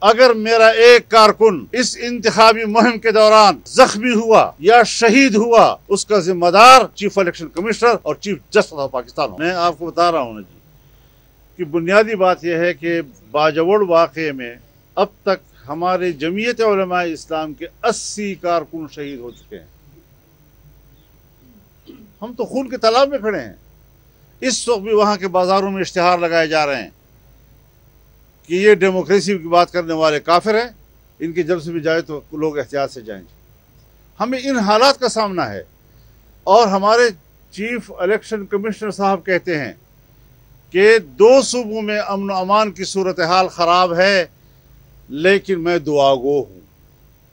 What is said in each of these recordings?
اگر میرا ایک کارکن اس انتخابی مہم کے دوران زخمی ہوا یا شہید ہوا، اس کا ذمہ دار چیف الیکشن کمشنر اور چیف جسٹس آف پاکستان میں آپ کو بتا رہا ہوں نا جی کہ بنیادی بات یہ ہے کہ باجوڑ واقعے میں اب تک ہمارے جمعیت علماء اسلام کے اسی کارکن شہید ہو چکے ہیں۔ ہم تو خون کے تالاب میں کھڑے ہیں۔ اس وقت بھی وہاں کے بازاروں میں اشتہار لگائے جا رہے ہیں۔ کہ یہ ڈیموکریسی کی بات کرنے والے کافر ہیں، ان کی جب سے بھی جائے تو لوگ احتیاط سے جائیں ہمیں ان حالات کا سامنا ہے۔ اور ہمارے چیف الیکشن کمشنر صاحب کہتے ہیں کہ دو صوبوں میں امن و امان کی صورتحال خراب ہے، لیکن میں دعا گو ہوں۔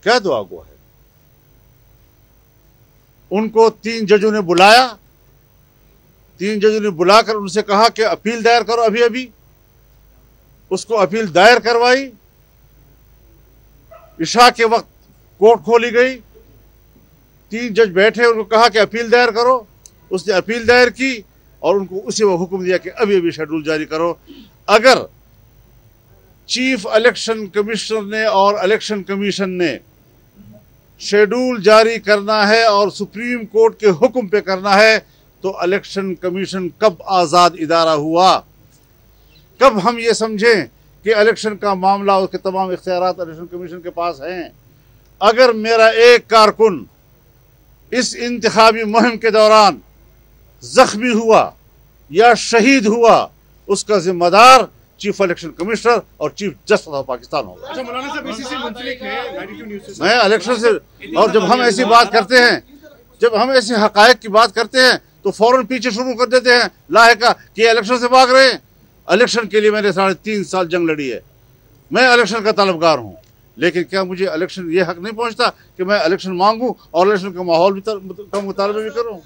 کیا دعا گو ہے؟ ان کو تین ججوں نے بلایا۔ تین ججوں نے بلا کر ان سے کہا کہ اپیل دائر کرو ابھی ابھی۔ اس کو اپیل دائر کروائی۔ عشاء کے وقت کورٹ کھولی گئی۔ تین جج بیٹھے، ان کو کہا کہ اپیل دائر کرو۔ اس نے اپیل دائر کی اور ان کو اسی وہ حکم دیا کہ ابھی ابھی شیڈول جاری کرو۔ اگر چیف الیکشن کمشنر نے اور الیکشن کمیشن نے شیڈول جاری کرنا ہے اور سپریم کورٹ کے حکم پہ کرنا ہے، تو الیکشن کمیشن کب آزاد ادارہ ہوا؟ کب ہم یہ سمجھیں کہ الیکشن کا معاملہ اس کے تمام اختیارات الیکشن کمیشن کے پاس ہیں؟ اگر میرا ایک کارکن اس انتخابی مہم کے دوران زخمی ہوا یا شہید ہوا اس کا ذمہ دار چیف الیکشن کمشنر اور چیف جسٹس آف پاکستان ہوگا۔ میں الیکشن سے اور جب ہم ایسی بات کرتے ہیں جب ہم ایسی حقائق کی بات کرتے ہیں تو فوراً پیچھے شروع کر دیتے ہیں لاحقہ کہ الیکشن سے بھاگ رہے ہیں۔ الیکشن کے لیے میں نے ساڑھے تین سال جنگ لڑی ہے میں الیکشن کا طلبگار ہوں لیکن کیا مجھے الیکشن یہ حق نہیں پہنچتا کہ میں الیکشن مانگوں اور الیکشن کا ماحول بھی کا مطالبہ بھی کروں